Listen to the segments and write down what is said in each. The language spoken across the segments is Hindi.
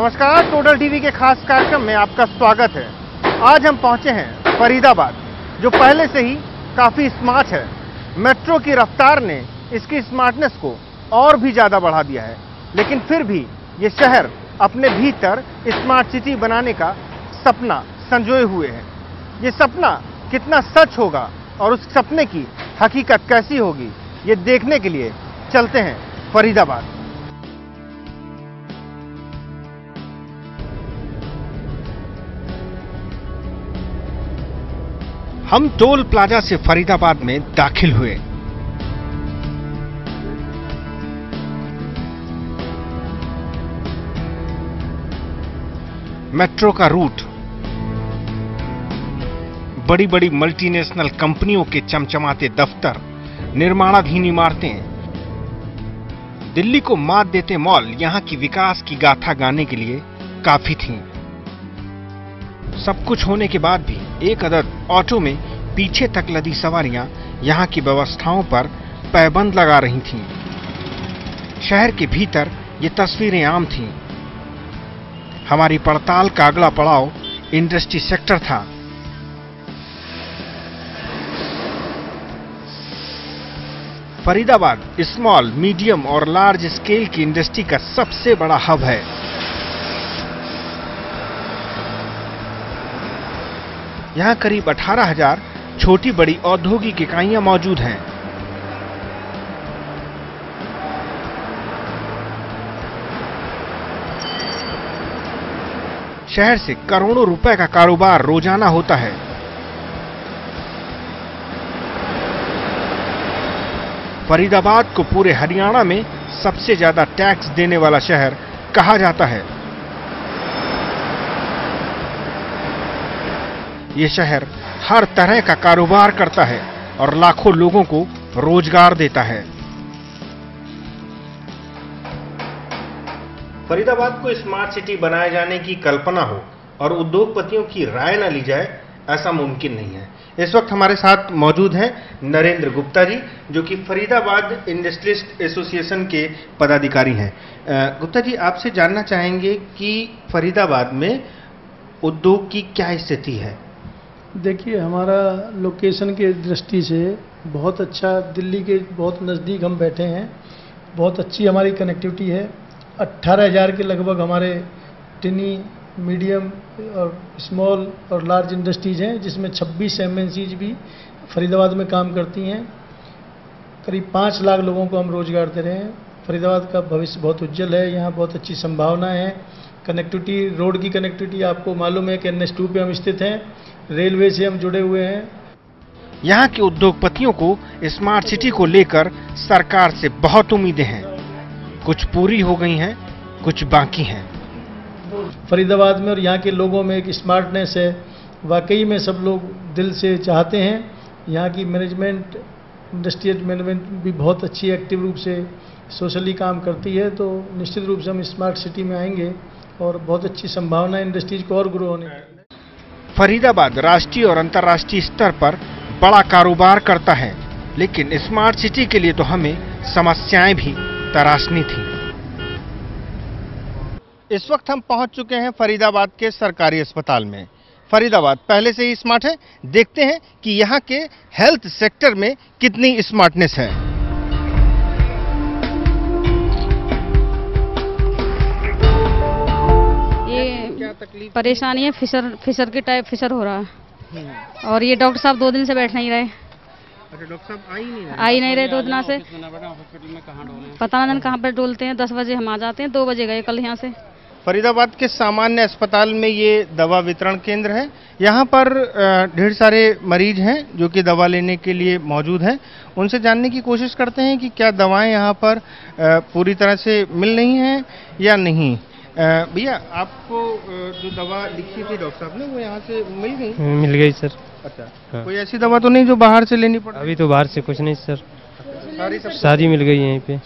नमस्कार टोटल टीवी के खास कार्यक्रम में आपका स्वागत है। आज हम पहुँचे हैं फरीदाबाद, जो पहले से ही काफ़ी स्मार्ट है। मेट्रो की रफ्तार ने इसकी स्मार्टनेस को और भी ज़्यादा बढ़ा दिया है। लेकिन फिर भी ये शहर अपने भीतर स्मार्ट सिटी बनाने का सपना संजोए हुए है। ये सपना कितना सच होगा और उस सपने की हकीकत कैसी होगी, ये देखने के लिए चलते हैं फरीदाबाद। हम टोल प्लाजा से फरीदाबाद में दाखिल हुए मेट्रो का रूट बड़ी बड़ी मल्टीनेशनल कंपनियों के चमचमाते दफ्तर, निर्माणाधीन इमारतें, दिल्ली को मात देते मॉल, यहाँ की विकास की गाथा गाने के लिए काफ़ी थीं। सब कुछ होने के बाद भी एक अदद ऑटो में पीछे तक लदी सवारियाँ यहाँ की व्यवस्थाओं पर पैबंद लगा रही थीं। शहर के भीतर ये तस्वीरें आम थीं। हमारी पड़ताल का अगला पड़ाव इंडस्ट्री सेक्टर था फरीदाबाद स्मॉल, मीडियम और लार्ज स्केल की इंडस्ट्री का सबसे बड़ा हब है यहाँ करीब 18,000 छोटी बड़ी औद्योगिक इकाइयाँ मौजूद हैं। शहर से करोड़ों रुपए का कारोबार रोज़ाना होता है। फरीदाबाद को पूरे हरियाणा में सबसे ज़्यादा टैक्स देने वाला शहर कहा जाता है। ये शहर हर तरह का कारोबार करता है और लाखों लोगों को रोज़गार देता है। फरीदाबाद को स्मार्ट सिटी बनाए जाने की कल्पना हो और उद्योगपतियों की राय न ली जाए, ऐसा मुमकिन नहीं है। इस वक्त हमारे साथ मौजूद हैं नरेंद्र गुप्ता जी, जो कि फरीदाबाद इंडस्ट्रियलिस्ट एसोसिएशन के पदाधिकारी हैं। गुप्ता जी, आपसे जानना चाहेंगे कि फरीदाबाद में उद्योग की क्या स्थिति है? देखिए, हमारा लोकेशन के दृष्टि से बहुत अच्छा दिल्ली के बहुत नज़दीक हम बैठे हैं। बहुत अच्छी हमारी कनेक्टिविटी है। अट्ठारह हज़ार के लगभग हमारे टिनी मीडियम और स्मॉल और लार्ज इंडस्ट्रीज़ हैं, जिसमें 26 एम भी फरीदाबाद में काम करती हैं। करीब पाँच लाख लोगों को हम रोज़गार दे रहे हैं। फरीदाबाद का भविष्य बहुत उज्जवल है। यहाँ बहुत अच्छी संभावनाएँ हैं। कनेक्टिविटी रोड की कनेक्टिविटी आपको मालूम है कि एन एच पे हम स्थित हैं रेलवे से हम जुड़े हुए हैं। यहाँ के उद्योगपतियों को स्मार्ट सिटी को लेकर सरकार से बहुत उम्मीदें हैं। कुछ पूरी हो गई हैं कुछ बाकी हैं। फरीदाबाद में और यहाँ के लोगों में एक स्मार्टनेस है। वाकई में सब लोग दिल से चाहते हैं। यहाँ की मैनेजमेंट इंडस्ट्रियल मैनेजमेंट भी बहुत अच्छी एक्टिव रूप से सोशली काम करती है तो निश्चित रूप से हम स्मार्ट सिटी में आएँगे। और बहुत अच्छी संभावना इंडस्ट्रीज़ को और ग्रो होने फरीदाबाद राष्ट्रीय और अंतर्राष्ट्रीय स्तर पर बड़ा कारोबार करता है, लेकिन स्मार्ट सिटी के लिए तो हमें समस्याएँ भी तराशनी थी। इस वक्त हम पहुँच चुके हैं फरीदाबाद के सरकारी अस्पताल में। फरीदाबाद पहले से ही स्मार्ट है। देखते हैं कि यहाँ के हेल्थ सेक्टर में कितनी स्मार्टनेस है। ये परेशानी है फिसर फिसर के टाइप फिसर हो रहा है। और ये डॉक्टर साहब दो दिन से बैठ नहीं रहे। अच्छा डॉक्टर साहब आई नहीं आ ही नहीं रहे दो दिनों से। पता नहीं कहाँ पर डोलते हैं दस बजे हम आ जाते हैं दो बजे गए कल यहाँ से। फरीदाबाद के सामान्य अस्पताल में ये दवा वितरण केंद्र है। यहाँ पर ढेर सारे मरीज़ हैं जो कि दवा लेने के लिए मौजूद हैं। उनसे जानने की कोशिश करते हैं कि क्या दवाएँ यहाँ पर पूरी तरह से मिल रही हैं या नहीं। भैया आपको जो दवा लिखी थी डॉक्टर साहब ने वो यहाँ से मिल गई? मिल गई सर। अच्छा। हाँ। कोई ऐसी दवा तो नहीं जो बाहर से लेनी पड़े? अभी तो बाहर से कुछ नहीं सर। सारी सब सारी मिल गई यहीं पे।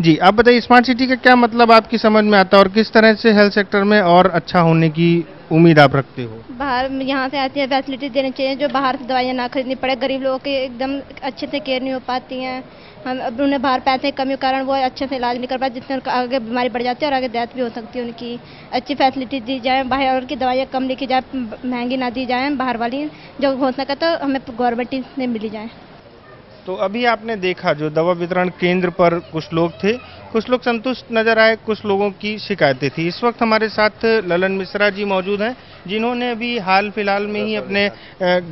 जी आप बताइए स्मार्ट सिटी का क्या मतलब आपकी समझ में आता है और किस तरह से हेल्थ सेक्टर में और अच्छा होने की उम्मीद आप रखते हो? बाहर यहाँ से आती है फैसिलिटी देनी चाहिए जो बाहर से दवाइयाँ ना खरीदनी पड़े। गरीब लोगों के एकदम अच्छे से केयर नहीं हो पाती हैं। हम अब उन्हें बाहर पैसे की कमी के कारण वो अच्छे से इलाज नहीं कर पाए, जिससे उनका आगे बीमारी बढ़ जाती है और आगे डेथ भी हो सकती है। उनकी अच्छी फैसिलिटी दी जाए, बाहर की दवाइयाँ कम लिखी जाए, महँगी ना दी जाए, बाहर वाली जो हो सके तो हमें गवर्नमेंट से मिली जाए। तो अभी आपने देखा जो दवा वितरण केंद्र पर कुछ लोग थे कुछ लोग संतुष्ट नज़र आए कुछ लोगों की शिकायतें थी। इस वक्त हमारे साथ ललन मिश्रा जी मौजूद हैं जिन्होंने अभी हाल फ़िलहाल में ही अपने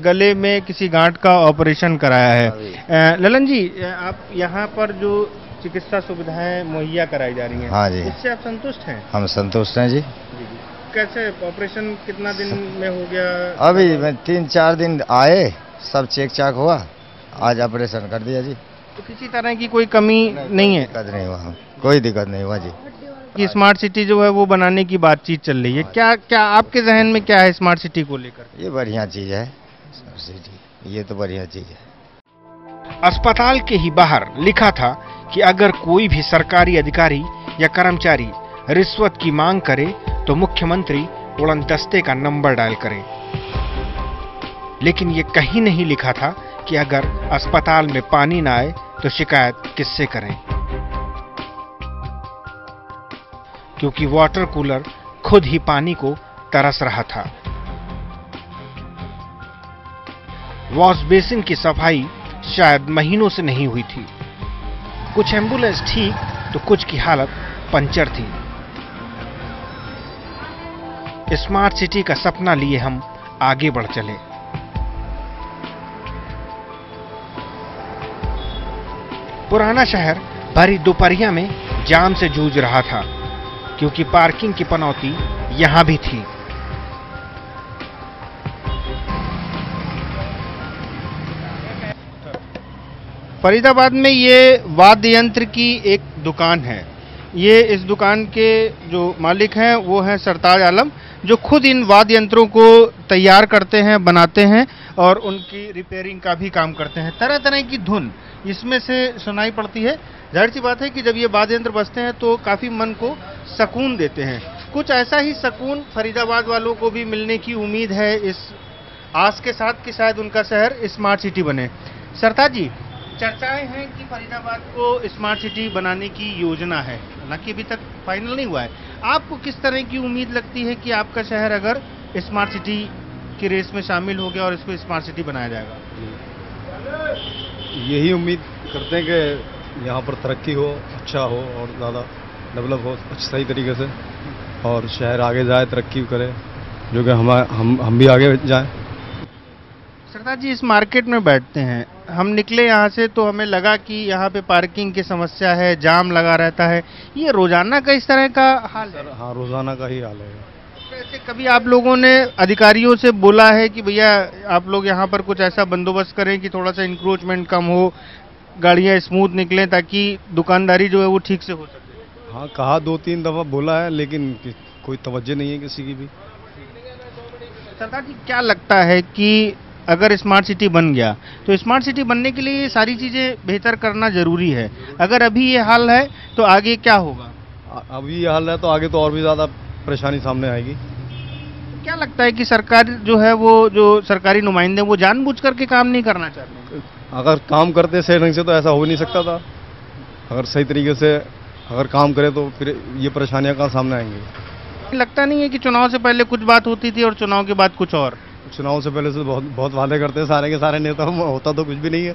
गले में किसी गांठ का ऑपरेशन कराया है। ललन जी आप यहाँ पर जो चिकित्सा सुविधाएँ मुहैया कराई जा रही हैं हाँ जी। इससे आप संतुष्ट हैं? हम संतुष्ट हैं जी। कैसे ऑपरेशन कितना दिन में हो गया? अभी तीन चार दिन आए सब चेक चाक हुआ आज ऑपरेशन कर दिया जी। तो किसी तरह की कोई कमी नहीं है? दिक्कत नहीं हुआ। कोई दिक्कत नहीं हुआ जी। कि स्मार्ट सिटी जो है वो बनाने की बातचीत चल रही है। क्या क्या आपके जहन में क्या है स्मार्ट सिटी को लेकर? ये बढ़िया चीज़ है सब्सिडी ये तो बढ़िया चीज़ है। अस्पताल के ही बाहर लिखा था कि अगर कोई भी सरकारी अधिकारी या कर्मचारी रिश्वत की मांग करे तो मुख्यमंत्री उड़न दस्ते का नंबर डायल करें। लेकिन ये कहीं नहीं लिखा था कि अगर अस्पताल में पानी ना आए तो शिकायत किससे करें? क्योंकि वाटर कूलर खुद ही पानी को तरस रहा था। वॉश बेसिन की सफ़ाई शायद महीनों से नहीं हुई थी। कुछ एंबुलेंस ठीक तो कुछ की हालत पंचर थी। स्मार्ट सिटी का सपना लिए हम आगे बढ़ चले। पुराना शहर भरी दोपहरिया में जाम से जूझ रहा था, क्योंकि पार्किंग की पनौती यहाँ भी थी। फरीदाबाद में ये वाद्य यंत्र की एक दुकान है। ये इस दुकान के जो मालिक हैं, वो हैं सरताज आलम, जो खुद इन वाद्य यंत्रों को तैयार करते हैं, बनाते हैं और उनकी रिपेयरिंग का भी काम करते हैं। तरह तरह की धुन इसमें से सुनाई पड़ती है। ज़ाहिर सी बात है कि जब ये वाद्य यंत्र बजते हैं तो काफ़ी मन को सकून देते हैं। कुछ ऐसा ही सकून फरीदाबाद वालों को भी मिलने की उम्मीद है इस आस के साथ कि शायद उनका शहर स्मार्ट सिटी बने। सरताज जी चर्चाएँ हैं कि फरीदाबाद को स्मार्ट सिटी बनाने की योजना है। हालाँकि अभी तक फाइनल नहीं हुआ है। आपको किस तरह की उम्मीद लगती है कि आपका शहर अगर स्मार्ट सिटी की रेस में शामिल हो गया और इसको स्मार्ट सिटी बनाया जाएगा? यही उम्मीद करते हैं कि यहाँ पर तरक्की हो अच्छा हो और ज़्यादा डेवलप हो अच्छी सही तरीके से। और शहर आगे जाए तरक्की करे जो कि हम हम हम भी आगे जाएँ। सरदार जी इस मार्केट में बैठते हैं। हम निकले यहाँ से तो हमें लगा कि यहाँ पे पार्किंग की समस्या है जाम लगा रहता है। ये रोज़ाना का इस तरह का हाल है? हाँ रोज़ाना का ही हाल है। वैसे कभी आप लोगों ने अधिकारियों से बोला है कि भैया आप लोग यहाँ पर कुछ ऐसा बंदोबस्त करें कि थोड़ा सा इंक्रोचमेंट कम हो गाड़ियाँ स्मूथ निकलें ताकि दुकानदारी जो है वो ठीक से हो सके? हाँ कहा दो तीन दफ़ा बोला है लेकिन कोई तवज्जो नहीं है किसी की भी। सरदार जी क्या लगता है कि अगर स्मार्ट सिटी बन गया तो स्मार्ट सिटी बनने के लिए ये सारी चीज़ें बेहतर करना ज़रूरी है। अगर अभी ये हाल है तो आगे क्या होगा? अभी ये हाल है तो आगे तो और भी ज़्यादा परेशानी सामने आएगी। क्या लगता है कि सरकार जो है वो जो सरकारी नुमाइंदे वो जानबूझ करके काम नहीं करना चाहते अगर काम करते सही ढंग से तो ऐसा हो नहीं सकता था। अगर सही तरीके से अगर काम करे तो फिर ये परेशानियाँ कहाँ सामने आएँगी? लगता नहीं है कि चुनाव से पहले कुछ बात होती थी और चुनाव के बाद कुछ और? चुनाव से पहले से बहुत बहुत वादे करते हैं सारे के सारे नेता होता तो कुछ भी नहीं है।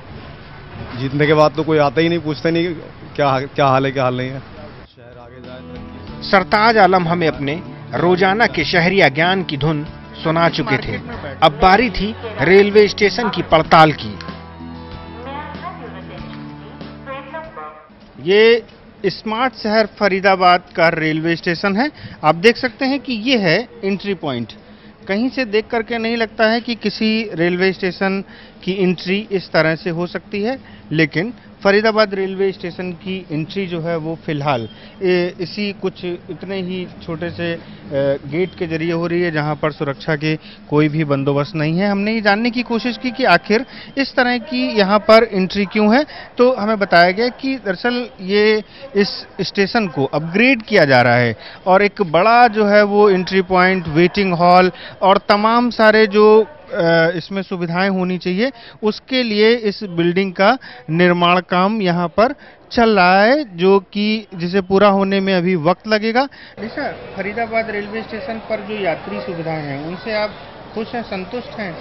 जीतने के बाद तो कोई आता ही नहीं, पूछते नहीं क्या क्या हाल है, क्या हाल नहीं है। शहर आगे जाए सरताज आलम हमें अपने रोज़ाना के शहरिया ज्ञान की धुन सुना चुके थे। अब बारी थी रेलवे स्टेशन की पड़ताल की। ये स्मार्ट शहर फरीदाबाद का रेलवे स्टेशन है। आप देख सकते हैं कि ये है एंट्री पॉइंट कहीं से देख करके नहीं लगता है कि किसी रेलवे स्टेशन की एंट्री इस तरह से हो सकती है, लेकिन फरीदाबाद रेलवे स्टेशन की एंट्री जो है वो फ़िलहाल इसी कुछ इतने ही छोटे से गेट के ज़रिए हो रही है जहाँ पर सुरक्षा के कोई भी बंदोबस्त नहीं है। हमने ये जानने की कोशिश की कि आखिर इस तरह की यहाँ पर एंट्री क्यों है। तो हमें बताया गया कि दरअसल ये इस स्टेशन को अपग्रेड किया जा रहा है और एक बड़ा जो है वो एंट्री पॉइंट वेटिंग हॉल और तमाम सारे जो इसमें सुविधाएँ होनी चाहिए, उसके लिए इस बिल्डिंग का निर्माण काम यहाँ पर चल रहा है जो कि जिसे पूरा होने में अभी वक्त लगेगा। निशा फरीदाबाद रेलवे स्टेशन पर जो यात्री सुविधाएँ हैं उनसे आप खुश हैं संतुष्ट हैं?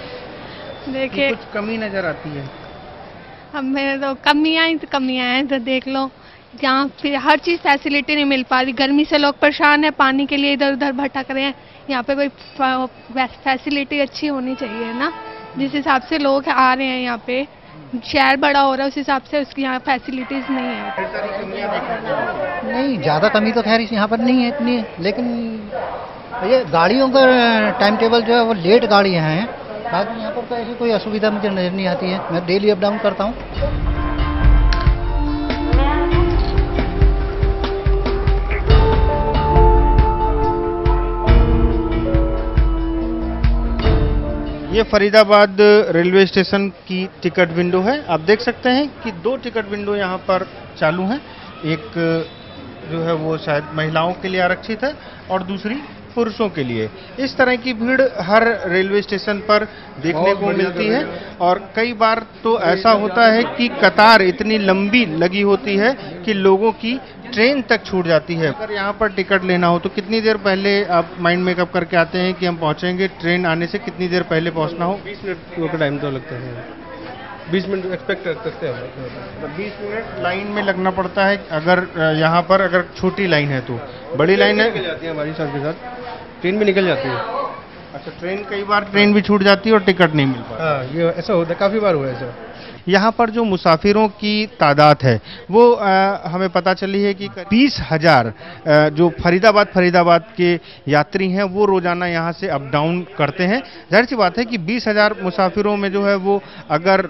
देखिए कुछ कमी नज़र आती है। अब मेरे तो कमियाँ ही तो कमियाँ हैं तो देख लो। यहाँ फिर हर चीज़ फैसिलिटी नहीं मिल पा रही गर्मी से लोग परेशान है पानी के लिए इधर उधर भटक रहे हैं। यहाँ पे कोई फैसिलिटी अच्छी होनी चाहिए ना? जिस हिसाब से लोग आ रहे हैं यहाँ पे। शहर बड़ा हो रहा है, उस हिसाब से उसकी यहाँ फैसिलिटीज़ नहीं है। नहीं, ज़्यादा कमी तो खैर यहाँ पर नहीं है इतनी, लेकिन ये गाड़ियों का टाइम टेबल जो है वो लेट गाड़ियाँ हैं। बाकी यहाँ पर तो ऐसी कोई असुविधा मुझे नज़र नहीं आती है। मैं डेली अप डाउन करता हूँ। ये फरीदाबाद रेलवे स्टेशन की टिकट विंडो है। आप देख सकते हैं कि दो टिकट विंडो यहाँ पर चालू हैं। एक जो है वो शायद महिलाओं के लिए आरक्षित है और दूसरी पुरुषों के लिए। इस तरह की भीड़ हर रेलवे स्टेशन पर देखने को मिलती है। और कई बार तो ऐसा होता है कि कतार इतनी लंबी लगी होती है कि लोगों की ट्रेन तक छूट जाती है। अगर यहाँ पर टिकट लेना हो तो कितनी देर पहले आप माइंड मेकअप करके आते हैं कि हम पहुँचेंगे? ट्रेन आने से कितनी देर पहले पहुँचना हो? बीस मिनट का टाइम तो लगता है। बीस मिनट एक्सपेक्ट करते हैं बीस मिनट लाइन में लगना पड़ता है। अगर यहाँ पर अगर छोटी लाइन है तो। बड़ी लाइन है जाती है हमारी साथ के साथ। ट्रेन भी निकल जाती है। अच्छा ट्रेन कई बार ट्रेन भी छूट जाती है और टिकट नहीं मिल पाता। हाँ ये ऐसा होता है। काफ़ी बार हुआ है ऐसा। यहाँ पर जो मुसाफिरों की तादाद है वो अ, हमें पता चली है कि बीस हज़ार जो फरीदाबाद फरीदाबाद के यात्री हैं वो रोज़ाना यहाँ से अप डाउन करते हैं। ज़ाहिर सी बात है कि बीस हज़ार मुसाफिरों में जो है वो अगर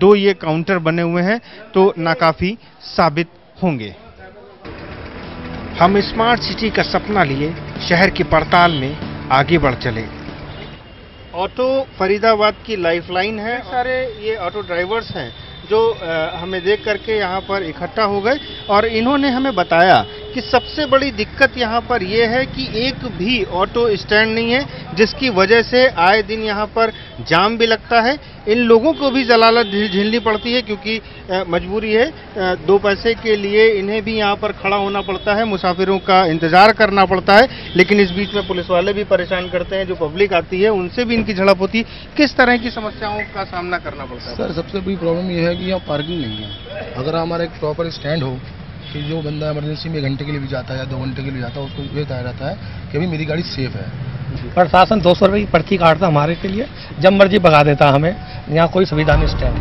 दो ये काउंटर बने हुए हैं तो नाकाफी साबित होंगे। हम स्मार्ट सिटी का सपना लिए शहर की पड़ताल में आगे बढ़ चले। ऑटो फरीदाबाद की लाइफलाइन है। सारे ये ऑटो ड्राइवर्स हैं जो हमें देख करके यहाँ पर इकट्ठा हो गए। और इन्होंने हमें बताया कि सबसे बड़ी दिक्कत यहाँ पर यह है कि एक भी ऑटो स्टैंड नहीं है जिसकी वजह से आए दिन यहाँ पर जाम भी लगता है। इन लोगों को भी जलालत झेल- झेलनी पड़ती है क्योंकि मजबूरी है। दो पैसे के लिए इन्हें भी यहाँ पर खड़ा होना पड़ता है, मुसाफिरों का इंतज़ार करना पड़ता है। लेकिन इस बीच में पुलिस वाले भी परेशान करते हैं, जो पब्लिक आती है, उनसे भी इनकी झड़प होती। है किस तरह की समस्याओं का सामना करना पड़ता है? सर, सबसे बड़ी प्रॉब्लम ये है कि यहाँ पार्किंग नहीं है। अगर हमारा एक प्रॉपर स्टैंड हो कि जो बंदा इमरजेंसी में घंटे के लिए भी जाता है या दो घंटे के लिए जाता है उसको ये तय रहता है कि अभी मेरी गाड़ी सेफ़ है। प्रशासन दो सौ रुपये की पर्ची काटता हमारे के लिए जब मर्ज़ी भगा देता हमें यहाँ कोई सुविधा नहीं स्टैंड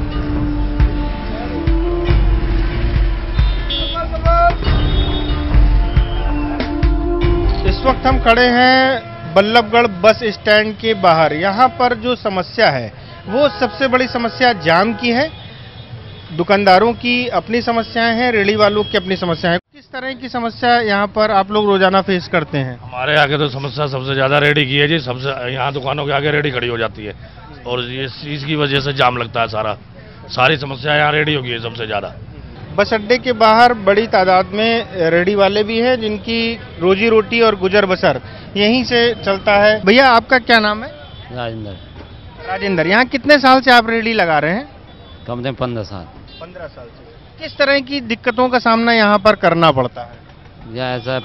इस वक्त हम खड़े हैं बल्लभगढ़ बस स्टैंड के बाहर। यहाँ पर जो समस्या है वो सबसे बड़ी समस्या जाम की है। दुकानदारों की अपनी समस्याएँ हैं रेडी वालों की अपनी समस्याएँ हैं। किस तरह की समस्या यहाँ पर आप लोग रोज़ाना फेस करते हैं? हमारे आगे तो समस्या सबसे ज़्यादा रेडी की है जी सबसे यहाँ दुकानों के आगे रेडी खड़ी हो जाती है। और ये इस चीज़ की वजह से जाम लगता है सारा। सारी समस्या यहाँ रेडी होगी है सबसे ज़्यादा। बस अड्डे के बाहर बड़ी तादाद में रेडी वाले भी हैं जिनकी रोजी रोटी और गुजर बसर यहीं से चलता है। भैया आपका क्या नाम है? राजेंद्र। राजेंद्र यहाँ कितने साल से आप रेडी लगा रहे हैं? कम से कम पंद्रह साल। पंद्रह साल से। किस तरह की दिक्कतों का सामना यहाँ पर करना पड़ता है? या ऐसा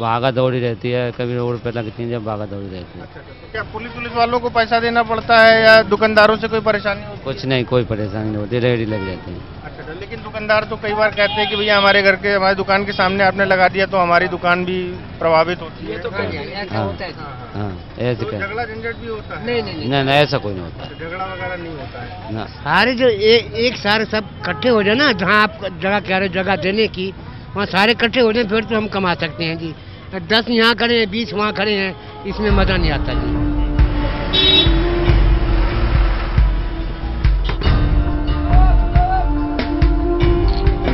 भागा दौड़ी रहती है कभी रोड पे लगती है जब भागा दौड़ी रहती है। क्या पुलिस पुलिस वालों को पैसा देना पड़ता है या दुकानदारों से कोई परेशानी होती कुछ नहीं कोई परेशानी नहीं होती रेडी लग जाती है। अच्छा लेकिन दुकानदार तो कई बार कहते हैं कि भैया हमारे घर के हमारी दुकान के सामने आपने लगा दिया तो हमारी दुकान भी प्रभावित होती है। तो हाँ हाँ ऐसे झगड़ा झंझट भी होता है। नहीं नहीं ऐसा कोई नहीं होता। झगड़ा वगैरह नहीं होता है। सारे जो एक सारे सब इकट्ठे हो जाए ना जहाँ आप जगह कह रहे हो जगह देने की वहाँ सारे इकट्ठे हो जाए फिर तो हम कमा सकते हैं जी। दस यहाँ खड़े हैं बीस वहाँ खड़े हैं इसमें मज़ा नहीं आता जी।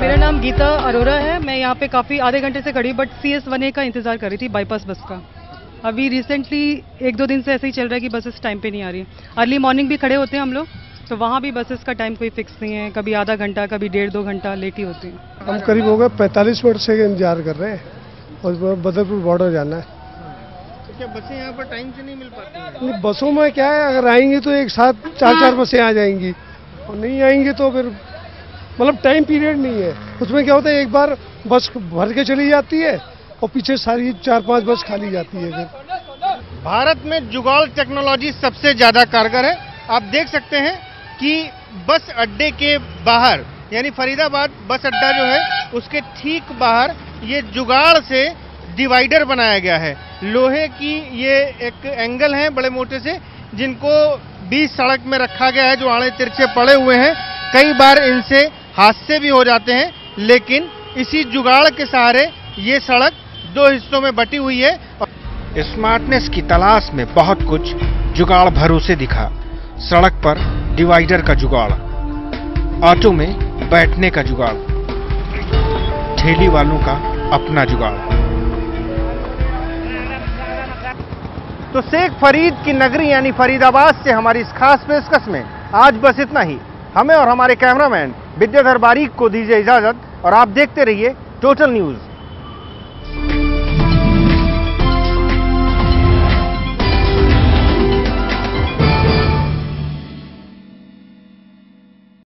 गीता अरोरा है। मैं यहाँ पे काफ़ी आधे घंटे से खड़ी but C S one A का इंतज़ार कर रही थी बाईपास बस का। अभी रिसेंटली एक दो दिन से ऐसे ही चल रहा है कि बसेस टाइम पे नहीं आ रही है। अर्ली मॉर्निंग भी खड़े होते हैं हम लोग तो वहाँ भी बसेस का टाइम कोई फिक्स नहीं है। कभी आधा घंटा कभी डेढ़ दो घंटा लेट ही होती है। हम करीब हो गए पैंतालीस मिनट से इंतज़ार कर रहे हैं और बदरपुर बॉर्डर जाना है। तो क्या बसें यहाँ पर टाइम से नहीं मिल पाती बसों में क्या है अगर आएँगी तो एक साथ चार चार बसें आ जाएँगी। और नहीं आएँगी तो फिर मतलब टाइम पीरियड नहीं है। उसमें क्या होता है, एक बार बस भर के चली जाती है और पीछे सारी चार पाँच बस खाली जाती है फिर। भारत में जुगाड़ टेक्नोलॉजी सबसे ज़्यादा कारगर है। आप देख सकते हैं कि बस अड्डे के बाहर, यानी फरीदाबाद बस अड्डा जो है, उसके ठीक बाहर ये जुगाड़ से डिवाइडर बनाया गया है। लोहे की ये एक एंगल है बड़े मोटे से, जिनको बीच सड़क में रखा गया है, जो आड़े तिरछे पड़े हुए हैं। कई बार इनसे हादसे भी हो जाते हैं लेकिन इसी जुगाड़ के सहारे ये सड़क दो हिस्सों में बटी हुई है स्मार्टनेस की तलाश में बहुत कुछ जुगाड़ भरोसे दिखा। सड़क पर डिवाइडर का जुगाड़ ऑटो में बैठने का जुगाड़ ठेली वालों का अपना जुगाड़। तो शेख फरीद की नगरी यानी फरीदाबाद से हमारी इस खास पेशकश में आज बस इतना ही। हमें और हमारे कैमरामैन विद्याधर बारीक को दीजिए इजाज़त और आप देखते रहिए टोटल न्यूज़